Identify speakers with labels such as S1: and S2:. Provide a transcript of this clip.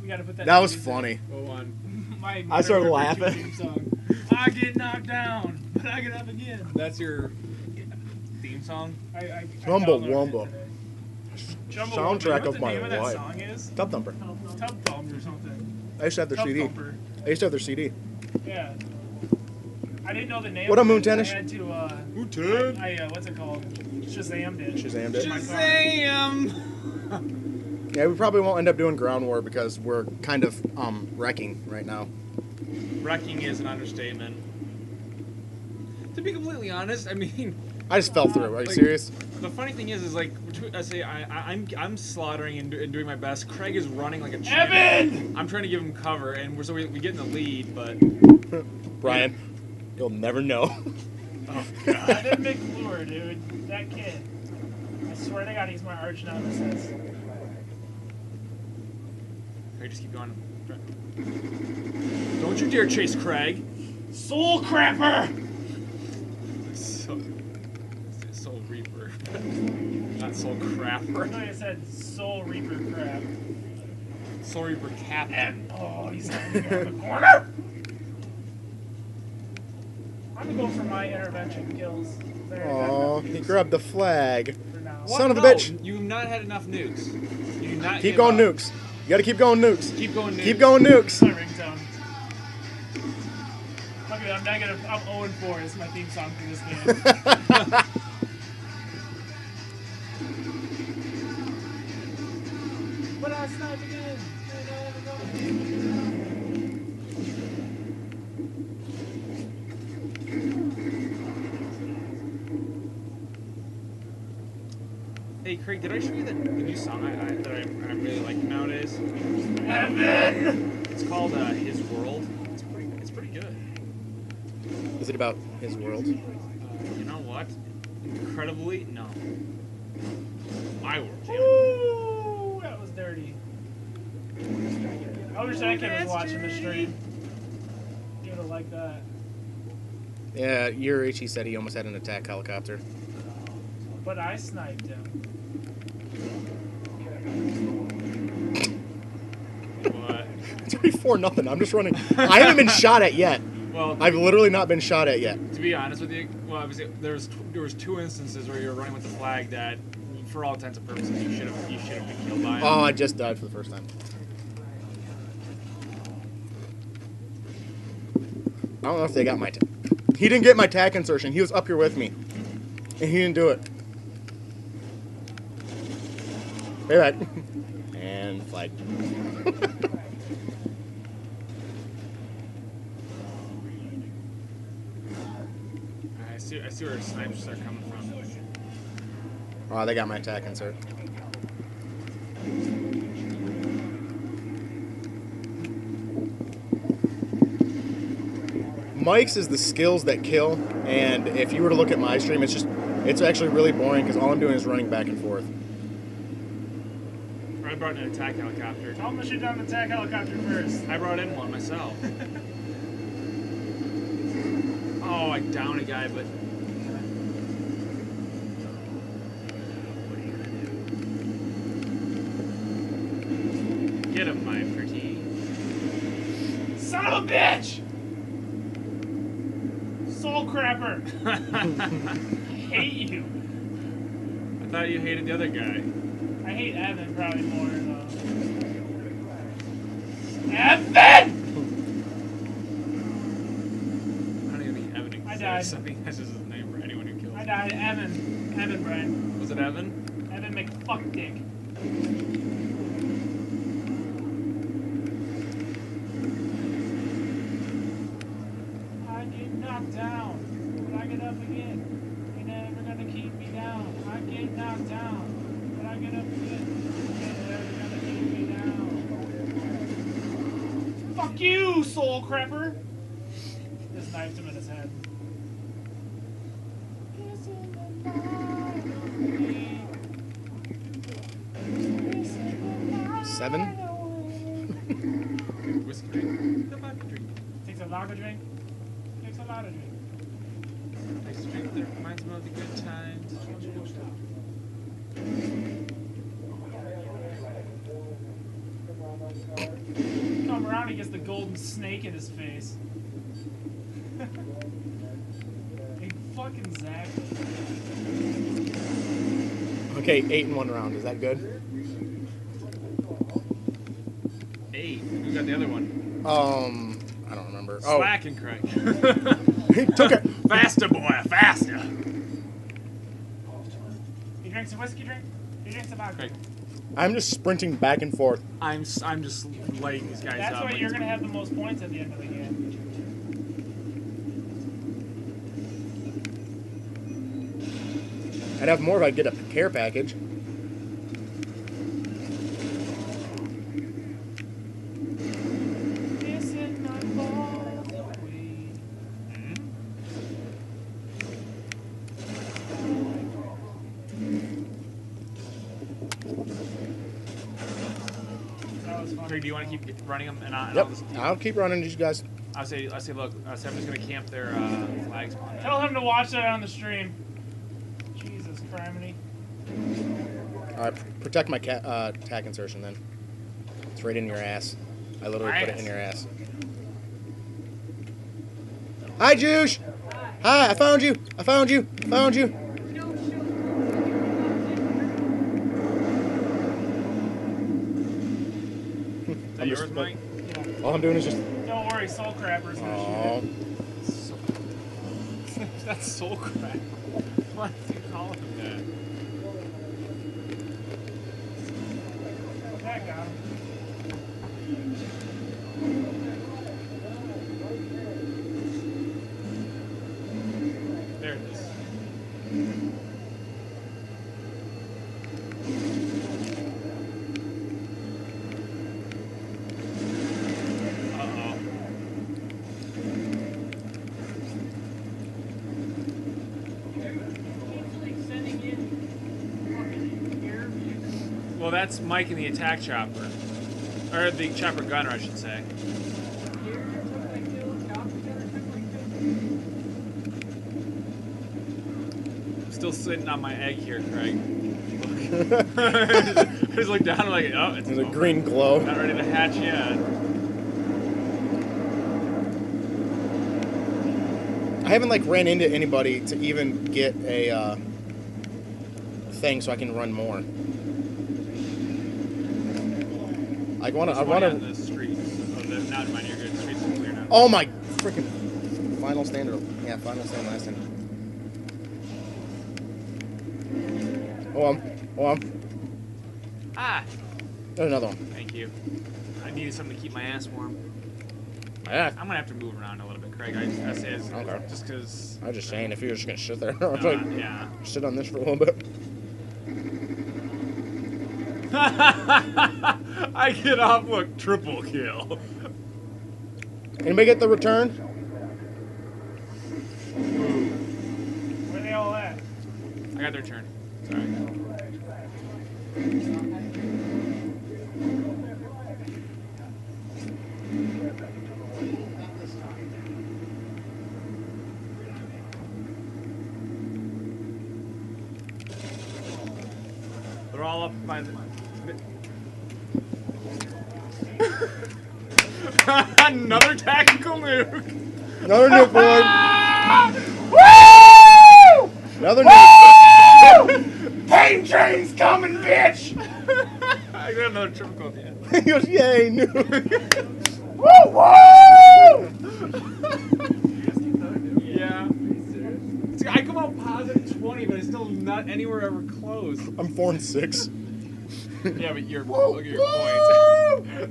S1: We gotta put that.
S2: That was funny.
S3: Go on.
S1: My,
S2: I started laughing.
S1: song. I get knocked down, but I get up again.
S3: That's your theme song.
S1: I, I, I
S2: Jumbo
S1: downloaded it
S2: Wumbo.
S1: today. Jumbo
S2: Soundtrack
S1: Wumbo. You know
S2: of
S1: what the
S2: my
S1: name of that
S2: life.
S1: song is?
S2: Tub Thumper.
S1: Tub Thump or something.
S2: I used to have their
S1: Tub
S2: CD.
S1: Thumper.
S2: I used to have their CD.
S1: Yeah. I didn't know the name.
S2: What up,
S1: of it.
S2: Moon Tennis?
S1: I had to. Uh,
S3: Wooten.
S1: I uh, what's it called? Shazammed it.
S2: Shazammed it.
S1: My car.
S3: Shazam!
S2: Yeah, we probably won't end up doing Ground War because we're kind of um, wrecking right now.
S3: Wrecking is an understatement. To be completely honest, I mean,
S2: I just fell through. Are you
S3: Like-
S2: serious?
S3: the funny thing is, is like, I say, I, I, I'm, I'm slaughtering and, do, and doing my best. Craig is running like a champion.
S1: Evan.
S3: I'm trying to give him cover, and we're so we, we get in the lead, but
S2: Brian, you'll never know.
S3: oh god.
S1: Evan McClure, dude. That kid. I swear to God, he's my arch nemesis.
S3: Craig, just keep going. Don't you dare chase Craig.
S1: Soul crapper.
S3: Soul, Soul Reaper, not Soul
S1: I
S3: Crapper.
S1: thought you said Soul Reaper crap.
S3: Soul Reaper Captain.
S1: Oh, he's not in the corner. I'm gonna go for my intervention kills. There,
S2: Oh, he grabbed the flag.
S1: For now.
S2: Son of a
S3: No,
S2: bitch.
S3: You have not had enough nukes. You do not
S2: Keep going
S3: up.
S2: nukes. You gotta keep going nukes.
S3: Keep going nukes.
S2: Keep going nukes.
S1: my ringtone. Look at that, I'm negative. I'm 0 4. This is my theme song for this game. but I snipe again. And I never go.
S3: Hey Craig, did I show you the, the new song I, I, that I, I really like nowadays?
S1: Evan!
S3: It's called uh, His World. It's pretty. It's pretty good.
S2: Is it about his world?
S3: Uh, you know what? Incredibly, no. My world. damn.
S1: Ooh, that was dirty. I wish that kid was watching the stream. He would have liked that.
S2: Yeah, Yurichi said he almost had an attack helicopter.
S1: But I sniped him.
S3: What?
S2: It's already four nothing. I'm just running. I haven't been shot at yet.
S3: Well,
S2: I've literally not been shot at yet.
S3: to be honest with you, well, obviously there was there was two instances where you were running with the flag that, for all intents and purposes, you should have you should have been killed by.
S2: Oh, I just died for the first time. I don't know if they got my. Ta- he didn't get my tag insertion. He was up here with me, and he didn't do it. Hey, right. and flag.
S3: I see. I see where snipers are coming from.
S2: Oh, they got my attack insert. Mike's is the skills that kill, and if you were to look at my stream, it's just, it's actually really boring because all I'm doing is running back and forth.
S3: I brought in an attack helicopter.
S1: Tell him to shoot down the attack helicopter first.
S3: I brought in one myself. oh, I downed a guy, but. Get him, my pretty.
S1: Son of a bitch! Soul crapper! I hate you.
S3: I thought you hated the other guy.
S1: I hate Evan probably more though. Evan!
S3: I don't even think Evan exists.
S1: I died.
S3: I think that's just his name for anyone who kills.
S1: I died. Evan. Evan, Brian.
S3: Was it Evan?
S1: Evan McFuckdick. I get knocked down, but I get up again. You're never gonna keep me down. I get knocked down, but I get up again. You're never gonna keep me down. Fuck you, soul crapper! Just knifed him in his head.
S2: Seven?
S3: Whiskey drink? The vodka drink.
S1: Takes a lager drink. Takes a lager drink.
S3: Nice drink that reminds me of the good times.
S1: Come around, he gets the golden snake in his face. hey, fucking Zach.
S2: Okay, eight in one round. Is that good?
S3: Eight. Who got the other one?
S2: Um, I don't remember. Oh,
S3: Slacking, crank.
S2: he took it.
S3: faster, boy, faster.
S1: He drinks a whiskey drink. He drinks a vodka.
S3: Craig,
S2: I'm just sprinting back and forth.
S3: I'm s- I'm just lighting these guys
S1: That's
S3: up.
S1: why you're gonna have the most points at the end of the game.
S2: I'd have more if I get a care package.
S3: Do you want to keep running them? And, I, and
S2: Yep,
S3: I'll,
S2: I'll keep running these guys.
S3: I'll say, I'll say, look, I'll say I'm just gonna camp their uh, flag spawn.
S1: Tell him to watch that on the stream. Jesus criminy.
S2: All right, protect my cat, uh, tac insertion then. It's right in your ass. I literally put it in your ass. Hi, Juice. Hi, I found you. I found you. I found you. I'm
S3: yours,
S2: just-
S3: Mike?
S2: All I'm doing is just.
S1: Don't worry, Soul Crapper's gonna
S2: Oh,
S3: That's soul. Why did you call him that? Well, that's Mike in the attack chopper. Or the chopper gunner, I should say. I'm still sitting on my egg here, Craig. I just look down, I'm like, oh, it's
S2: there's a green glow.
S3: Not ready to hatch yet.
S2: I haven't like ran into anybody to even get a uh, thing so I can run more. I want to. I want to.
S3: the streets. Oh, the, not mine, you're good. Streets are clear now.
S2: Oh my freaking final stand. or- Yeah, final stand last time. Oh, um, oh, um.
S3: Ah!
S2: There's another one.
S3: Thank you. I needed something to keep my ass warm.
S2: Yeah.
S3: I'm gonna have to move around a little bit, Craig. I, I say it's
S2: Okay.
S3: just because.
S2: I was just saying, if you were just gonna sit there,
S3: Uh,
S2: I'd like,
S3: yeah.
S2: sit on this for a little bit.
S3: I get off. Look, triple kill.
S2: Anybody get the return?
S1: Where they all at?
S3: I got their turn. Sorry. They're all up by the. Another tactical nuke.
S2: Another nuke board.
S3: Woo!
S2: Another nuke.
S3: Pain train's coming, bitch! I got another triple at end.
S2: he goes, yay, nuke.
S3: Woo woo! yeah. See, I come out positive 20, but it's still not anywhere ever close.
S2: I'm four and six.
S3: Yeah, but your look at your points.